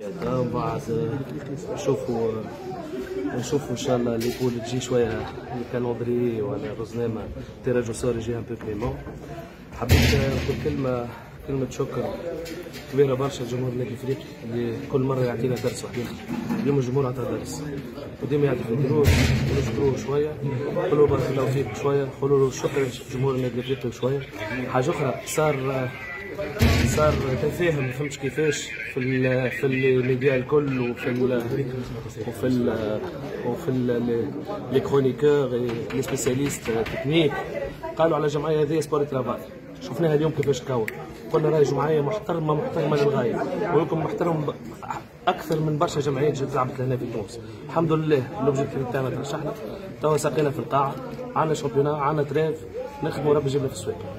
بعد نشوفوا نشوفوا إن شاء الله اللي يقول تجي شوية ال calendrier ولا رزنامه tirage au sort يجي un peu clément حبيت نقول كلمة كلمة شكر كبيرة برشا لجمهور النادي الافريقي اللي كل مرة يعطينا درس وحدين اليوم الجمهور عطى درس. وديما يعطي في الدروس ونشكروه شوية. نقولوا بارك الله فيك شوية. نقولوا له شكرا جمهور النادي الافريقي شوية. حاجة أخرى صار صار تفاهم ما فهمتش كيفاش في ال في الميديا الكل وفي وفي وفي لي كرونيكور لي سبيسياليست تكنيك قالوا على الجمعيه هذه سبور ترافاي شفناها اليوم كيفاش تكون. قلنا راهي جمعية محترمة محترمة للغاية. ولكم محترم أكثر من برشا جمعيات جات لعبت هنا في تونس. الحمد لله لوبجيكتيف تاعنا ترشحنا. توا ساقينا في القاعة عندنا شامبيونا عندنا تريف نخدموا ربي يجيبنا في السواق